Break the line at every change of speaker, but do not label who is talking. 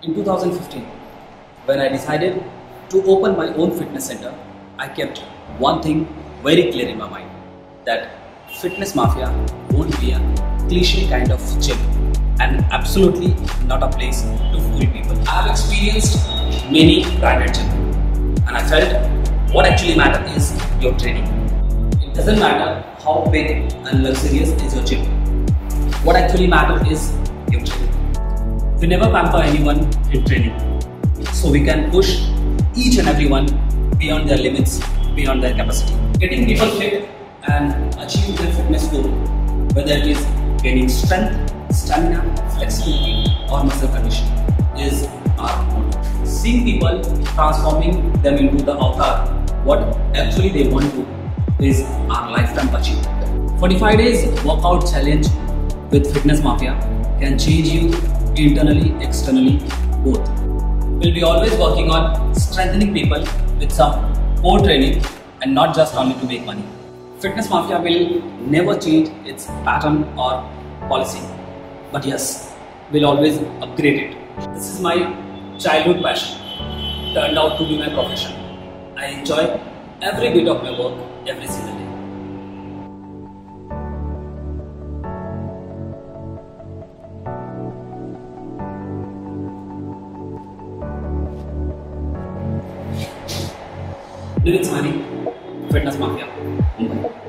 In 2015, when I decided to open my own fitness center, I kept one thing very clear in my mind that fitness mafia won't be a cliche kind of gym and absolutely not a place to fool people. I have experienced many branded gyms and I felt what actually matters is your training. It doesn't matter how big and luxurious is your gym. What actually matters is your training. We never pamper anyone in training. So we can push each and everyone beyond their limits, beyond their capacity. Getting people fit and achieve their fitness goal, whether it is gaining strength, stamina, flexibility, or muscle condition, is our goal. Seeing people transforming them into the avatar, what actually they want to, is our lifetime achievement. 45 days workout challenge with Fitness Mafia can change you internally, externally, both. We'll be always working on strengthening people with some core training and not just only to make money. Fitness Mafia will never change its pattern or policy, but yes, we'll always upgrade it. This is my childhood passion, turned out to be my profession. I enjoy every bit of my work every single day. Lyrics Money, Fitness Mafia, Mumbai.